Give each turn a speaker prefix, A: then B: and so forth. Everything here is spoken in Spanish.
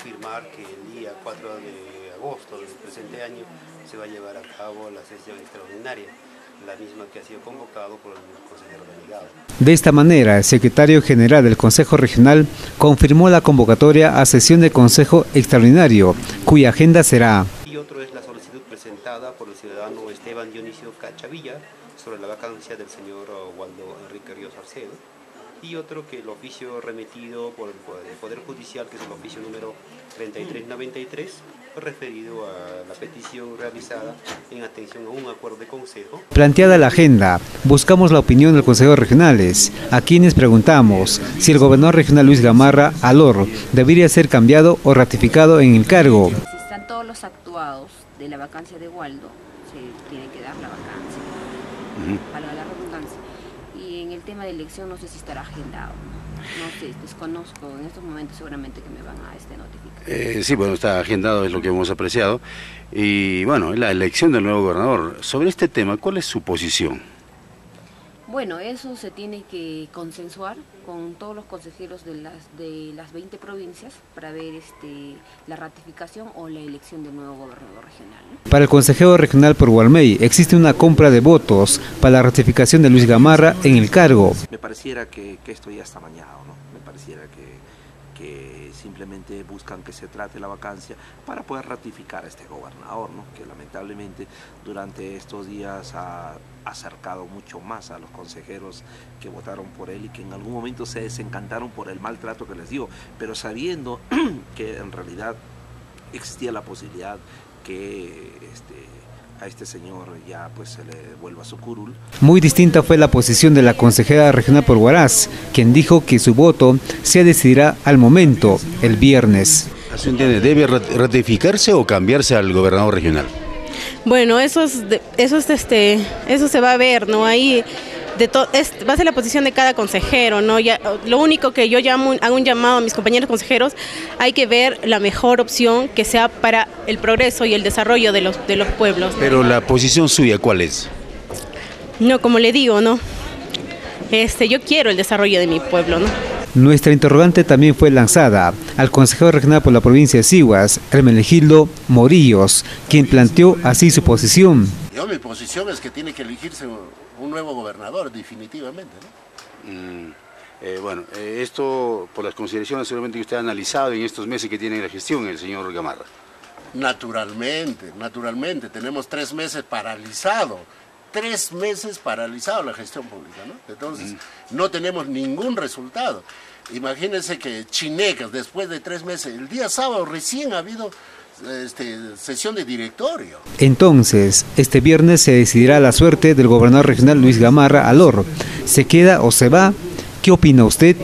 A: confirmar que el día 4 de agosto del presente año se va a llevar a cabo la sesión extraordinaria, la misma que ha sido convocado por el consejero delegado.
B: De esta manera, el secretario general del Consejo Regional confirmó la convocatoria a sesión de Consejo Extraordinario, cuya agenda será
A: Y otro es la solicitud presentada por el ciudadano Esteban Dionisio Cachavilla sobre la vacancia del señor Waldo Enrique Ríos Arcedo y otro que el oficio remitido por el Poder Judicial, que es el oficio número 3393, referido a la petición realizada en atención a un acuerdo de consejo.
B: Planteada la agenda, buscamos la opinión del Consejo Regionales, a quienes preguntamos si el gobernador regional Luis Gamarra Alor debería ser cambiado o ratificado en el cargo.
C: Si están todos los actuados de la vacancia de Waldo, se tiene que dar la vacancia, para la redundancia. Y en el tema de elección no sé si estará agendado, no sé, desconozco, en estos momentos seguramente que me van a este, notificar.
D: Eh, sí, bueno, está agendado, es lo que hemos apreciado. Y bueno, la elección del nuevo gobernador. Sobre este tema, ¿cuál es su posición?
C: Bueno, eso se tiene que consensuar con todos los consejeros de las, de las 20 provincias para ver este, la ratificación o la elección del nuevo gobernador regional. ¿no?
B: Para el consejero regional por Gualmey existe una compra de votos para la ratificación de Luis Gamarra en el cargo.
E: Me pareciera que, que esto ya está mañado, ¿no? Me pareciera que, que simplemente buscan que se trate la vacancia para poder ratificar a este gobernador, ¿no? Que lamentablemente durante estos días ha acercado mucho más a los consejeros que votaron por él y que en algún momento se desencantaron por el maltrato que les dio, pero sabiendo que en realidad existía la posibilidad que este, a este señor ya pues se le vuelva su curul.
B: Muy distinta fue la posición de la consejera regional por Huaraz, quien dijo que su voto se decidirá al momento, el viernes.
D: ¿Así entiende? ¿Debe ratificarse o cambiarse al gobernador regional?
F: Bueno, eso es, eso es este, eso se va a ver, ¿no? Ahí de to- es, va a ser la posición de cada consejero, ¿no? Ya, lo único que yo llamo, hago un llamado a mis compañeros consejeros, hay que ver la mejor opción que sea para el progreso y el desarrollo de los, de los pueblos. ¿no?
D: Pero la posición suya, ¿cuál es?
F: No, como le digo, ¿no? Este, yo quiero el desarrollo de mi pueblo, ¿no?
B: Nuestra interrogante también fue lanzada al consejero regional por la provincia de Siguas, Hermenegildo Morillos, quien planteó así su posición.
G: Yo mi posición es que tiene que elegirse un nuevo gobernador, definitivamente. ¿no?
D: Mm, eh, bueno, eh, esto por las consideraciones seguramente que usted ha analizado en estos meses que tiene la gestión el señor Gamarra.
G: Naturalmente, naturalmente. Tenemos tres meses paralizado. Tres meses paralizado la gestión pública, ¿no? Entonces, no tenemos ningún resultado. Imagínense que Chinecas, después de tres meses, el día sábado recién ha habido este, sesión de directorio.
B: Entonces, este viernes se decidirá la suerte del gobernador regional Luis Gamarra Alor. ¿Se queda o se va? ¿Qué opina usted?